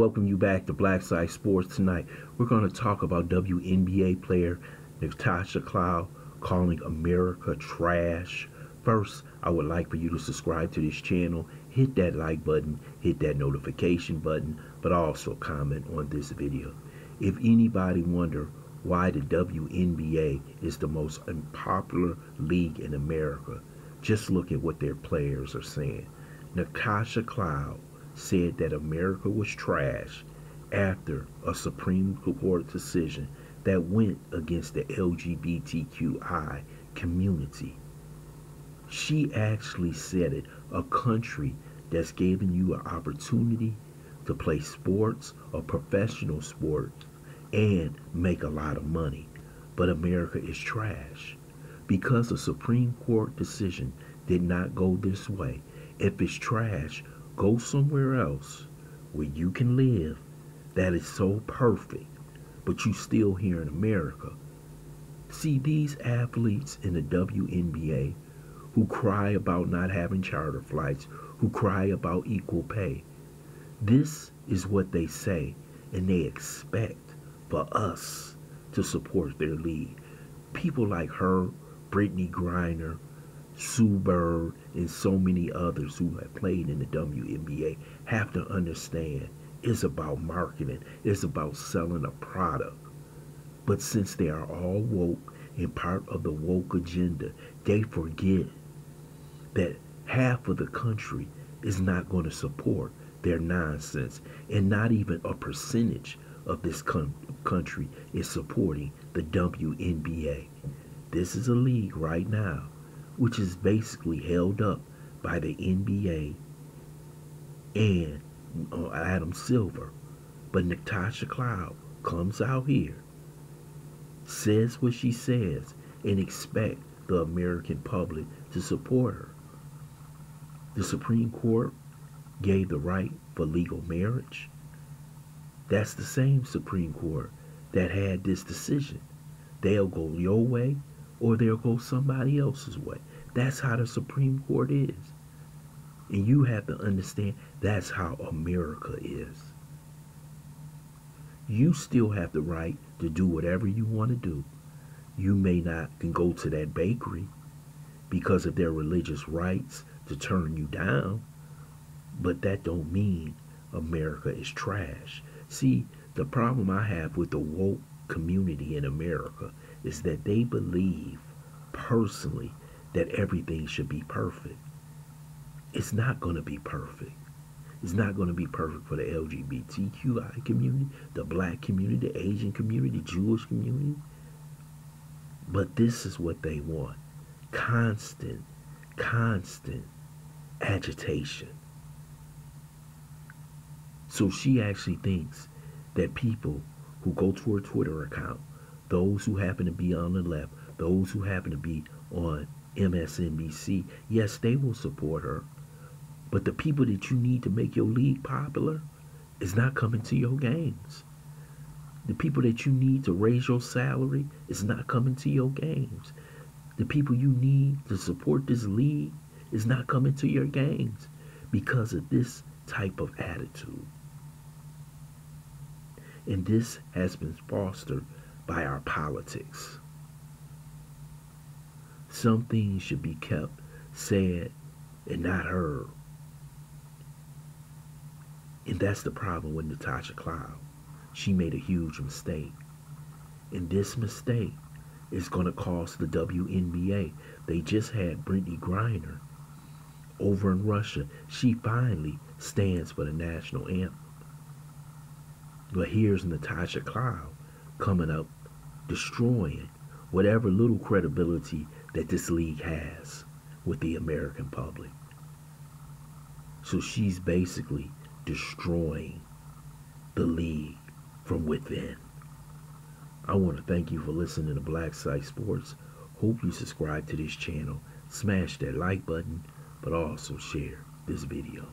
welcome you back to Blacksite Sports tonight. We're going to talk about WNBA player Natasha Cloud calling America trash. First, I would like for you to subscribe to this channel, hit that like button, hit that notification button, but also comment on this video. If anybody wonder why the WNBA is the most unpopular league in America, just look at what their players are saying. Natasha Cloud said that America was trash after a Supreme Court decision that went against the LGBTQI community. She actually said it, a country that's giving you an opportunity to play sports or professional sports and make a lot of money. But America is trash. Because a Supreme Court decision did not go this way, if it's trash, go somewhere else where you can live that is so perfect, but you still here in America. See these athletes in the WNBA who cry about not having charter flights, who cry about equal pay. This is what they say, and they expect for us to support their league. People like her, Brittney Griner, Sue Bird, and so many others who have played in the WNBA have to understand it's about marketing, it's about selling a product. But since they are all woke and part of the woke agenda, they forget that half of the country is not going to support their nonsense, and not even a percentage of this country is supporting the WNBA. This is a league right now which is basically held up by the NBA and uh, Adam Silver. But Natasha Cloud comes out here, says what she says, and expect the American public to support her. The Supreme Court gave the right for legal marriage. That's the same Supreme Court that had this decision. They'll go your way or they'll go somebody else's way. That's how the Supreme Court is. And you have to understand that's how America is. You still have the right to do whatever you want to do. You may not can go to that bakery because of their religious rights to turn you down, but that don't mean America is trash. See, the problem I have with the woke community in America is that they believe personally that everything should be perfect. It's not going to be perfect. It's not going to be perfect for the LGBTQI community, the black community, the Asian community, the Jewish community. But this is what they want constant, constant agitation. So she actually thinks that people who go to her Twitter account, those who happen to be on the left, those who happen to be on MSNBC, yes, they will support her. But the people that you need to make your league popular is not coming to your games. The people that you need to raise your salary is not coming to your games. The people you need to support this league is not coming to your games because of this type of attitude. And this has been fostered by our politics. Some things should be kept said and not heard. And that's the problem with Natasha Cloud. She made a huge mistake. And this mistake is going to cost the WNBA. They just had Brittney Griner over in Russia. She finally stands for the national anthem. But here's Natasha Cloud coming up, destroying whatever little credibility that this league has with the American public. So she's basically destroying the league from within. I want to thank you for listening to Black Site Sports. Hope you subscribe to this channel, smash that like button, but also share this video.